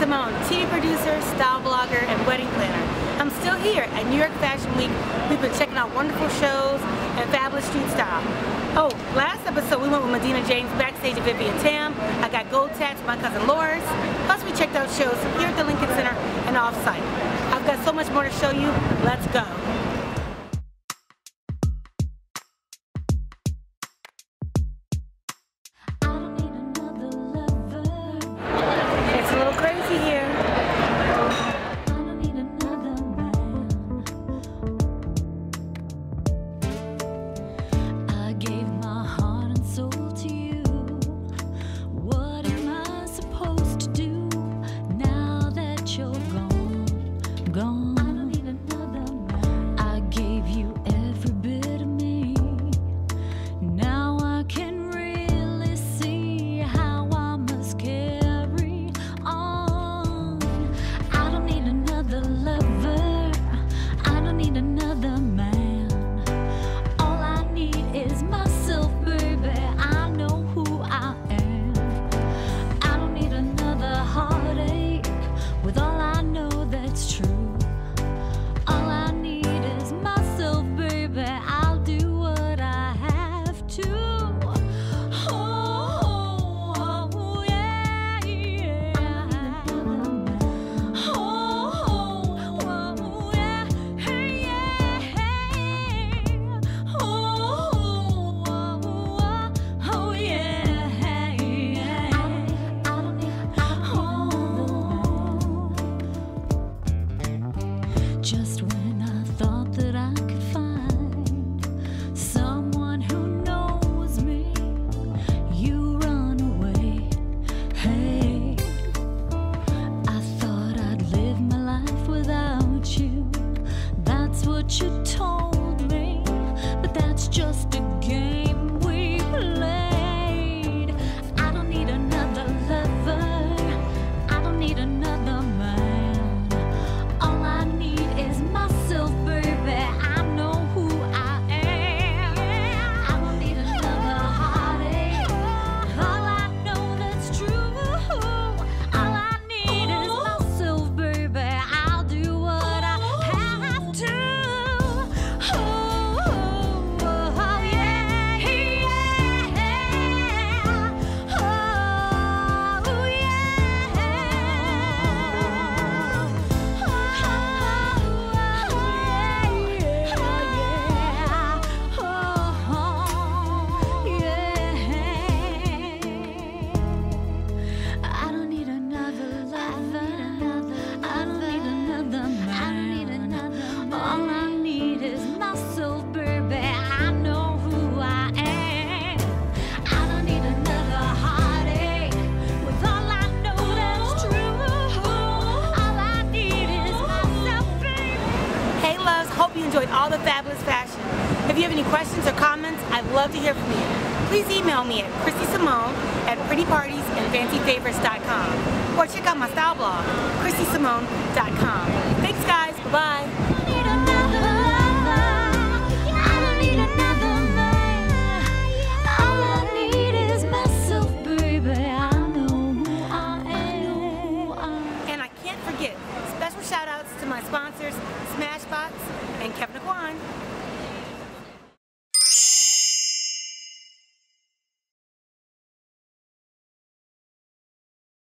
Samone, TV producer, style blogger, and wedding planner. I'm still here at New York Fashion Week. We've been checking out wonderful shows and fabulous street style. Oh, last episode we went with Medina James backstage at Vivienne Tam. I got gold tats my cousin Laura's. Plus we checked out shows here at the Lincoln Center and off-site. I've got so much more to show you. Let's go. what you told me, but that's just a game we play. If you have any questions or comments, I'd love to hear from you. Please email me at Kristy Samone at prettypartiesandfancyfavors.com or check out my style blog, kristysamone.com. Thanks guys, bye-bye. shout outs to my sponsors, Smashbox and Kevyn Aucoin.